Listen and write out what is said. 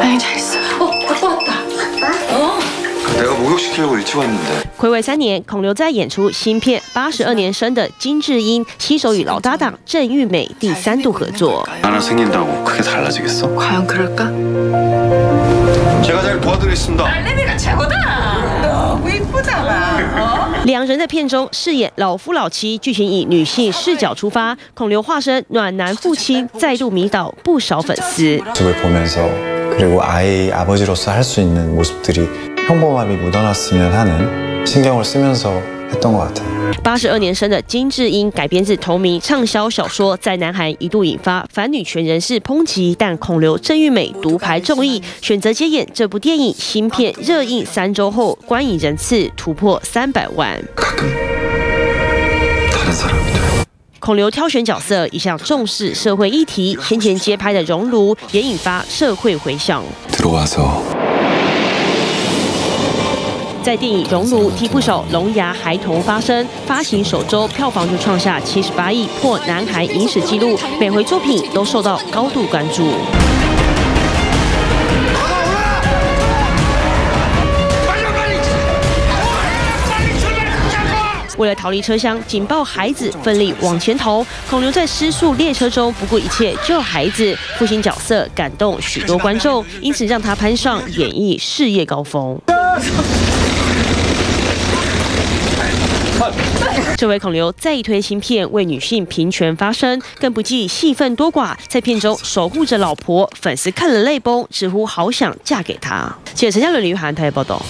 아니 잘 있어. 어, 아빠 왔다. 어. 내가 목욕시키려고 일찍 왔는데 暌违三年，孔刘在演出新片《八十二年生的金智英》，携手与老搭档郑玉美第三度合作。 하나 생긴다고 크게 달라지겠어? 과연 그럴까? 제가 잘 도와드리겠습니다 딸내미가 최고다. 너무 이쁘잖아. 어? 两人在片中饰演老夫老妻，剧情以女性视角出发，孔刘化身暖男父亲，再度迷倒不少粉丝。八十二年生的金智英改编自同名畅销小说在南韩一度引发反女权人士抨击但孔刘郑玉美独排众议选择接演这部电影新片热映三周后观影人次突破三百万。孔刘挑选角色一向重视社会议题先前接拍的熔炉也引发社会回响。在电影熔炉替步手龙牙孩童发声发行首周票房就创下七十八亿破男孩影史纪录每回作品都受到高度关注。为了逃离车厢紧抱孩子奋力往前逃孔刘在失速列车中不顾一切救孩子父亲角色感动许多观众因此让他攀上演艺事业高峰。这位孔刘再一推新片，为女性平权发声，更不计戏份多寡，在片中守护着老婆，粉丝看了泪崩，直呼好想嫁给他。记者陈嘉伦、李玉涵台报道。